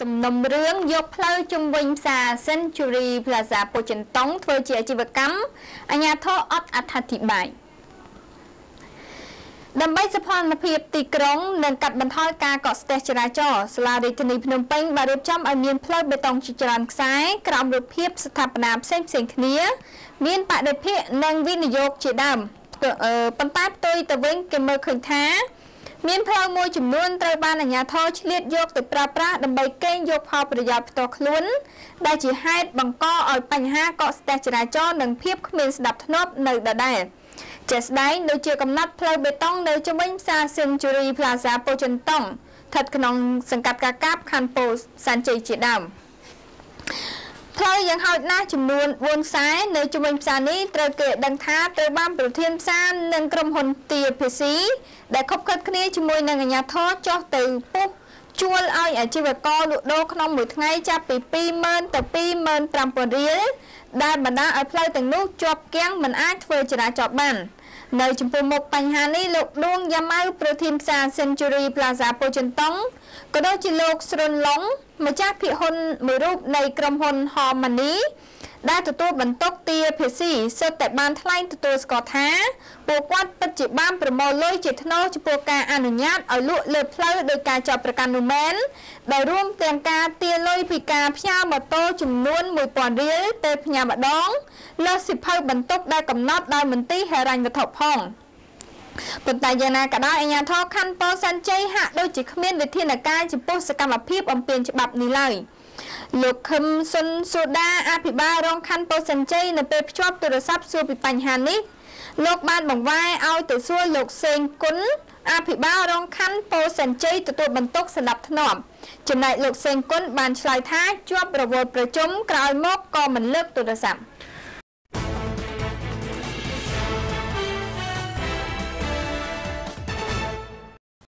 សំណុំរឿងយកផ្លូវជុំវិញផ្សារ Century Plaza ពោចិនតុងធ្វើជាអាជីវកម្មអាជ្ញាធរអត់អត្ថាធិប្បាយដើម្បីសុផលភាពទីក្រុងនិងកាត់បន្ថយការកកស្ទះចរាចរណ៍សាលារាជធានីភ្នំពេញបានរៀបចំឲ្យមានផ្លូវបេតុងជាច្រើនខ្សែក្រោមរូបភាពស្ថាបនាផ្សេងៗគ្នា មានបដិភិកនិងវិនិយោគជាដើមប៉ុន្តែផ្ទុយទៅវិញគេមើលឃើញថា មានផ្លូវមួយចំនួនត្រូវបានអាជ្ញាធរឆ្លៀតយកទៅប្រើប្រាស់ដើម្បីកេងយកផលប្រយោជន៍ផ្ទាល់ខ្លួន ដែលជាហេតុបង្កឲ្យបញ្ហាកកស្ទះចរាចរណ៍និងភាពគ្មានស្ដាប់ធ្នាប់នៅដដែលជាស្ដែងដូចជាកំណត់ផ្លូវបេតុងនៅជុំវិញផ្សារ Century Plaza ពោចិនតុងស្ថិតក្នុងសង្កាត់កាកាបខណ្ឌពោធិ៍សែនជ័យជាដើម ផ្លូវយ៉ាងហោចណាស់ចំនួន4ខ្សែនៅជុំវិញផ្សារនេះត្រូវគេដឹងថាត្រូវបានប្រធានផ្សារនិងក្រុមហ៊ុន TPC ដែលខົບខិតគ្នាជាមួយនឹងអាជ្ញាធរចុះទៅពុះជួលឲ្យអាជីវករលក់ដូរក្នុងមួយថ្ងៃចាប់ពី20000ទៅ25000រៀលដែលបណ្ដាលឲ្យផ្លូវទាំងនោះជាប់គាំងមិនអាចធ្វើចរាចរណ៍បាន នៅចំពោះមុខបញ្ហានេះលោកដួងយ៉ាម៉ៅប្រធានផ្សារ Century Plaza ពោចិនតុងក៏ដូចជាលោកស្រុនឡុងម្ចាស់ភាគហ៊ុនមួយរូបនៃក្រុមហ៊ុន Harmony ដែលទទួលបន្ទុកទាភាសីសុទ្ធតែបានថ្លែងទទួលស្គាល់ថាពួកគាត់ពិតជាបានប្រមូលលុយជាថ្នូរចំពោះការអនុញ្ញាតឲ្យលក់លើផ្លូវដោយការចាប់ប្រកាន់នោះមែនដែលរួមទាំងការទាលុយពីការផ្ញើម៉ូតូចំនួន1000រៀលទៅផ្ញើម្ដងលើសិភៅបន្ទុកដែលកំណត់ដោយមន្ទីរហិរញ្ញវត្ថុផងប៉ុន្តែយ៉ាងណាក៏ដោយអាជ្ញាធរខណ្ឌពោធិ៍សែនជ័យហាក់ដូចជាគ្មានវិធានការចំពោះសកម្មភាពអំពានច្បាប់នេះឡើយ។ លោកខឹមសុនសូដាអភិបាលរងខណ្ឌពោធិ៍សែនជ័យនៅពេលភ្ជាប់ទូរស័ព្ទសួរពីបញ្ហានេះលោកបានបង្វែរឲ្យទៅសួរលោកសេងគុណអភិបាលរងខណ្ឌពោធិ៍សែនជ័យទទួលបន្ទុកសម្ដាប់ធ្នាប់ចំណែកលោកសេងគុណបានឆ្លើយថាជាប់រវល់ប្រជុំក្រោយមកក៏មិនលើកទូរស័ព្ទ